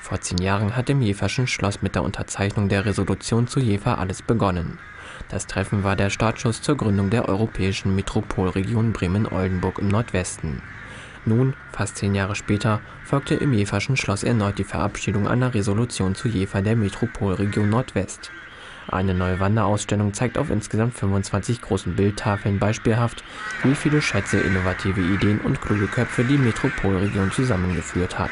Vor zehn Jahren hat im Jeverschen Schloss mit der Unterzeichnung der Resolution zu Jever alles begonnen. Das Treffen war der Startschuss zur Gründung der Europäischen Metropolregion Bremen-Oldenburg im Nordwesten. Nun, fast zehn Jahre später, folgte im Jeverschen Schloss erneut die Verabschiedung einer Resolution zu Jever der Metropolregion Nordwest. Eine neue Wanderausstellung zeigt auf insgesamt 25 großen Bildtafeln beispielhaft, wie viele Schätze, innovative Ideen und kluge Köpfe die Metropolregion zusammengeführt hat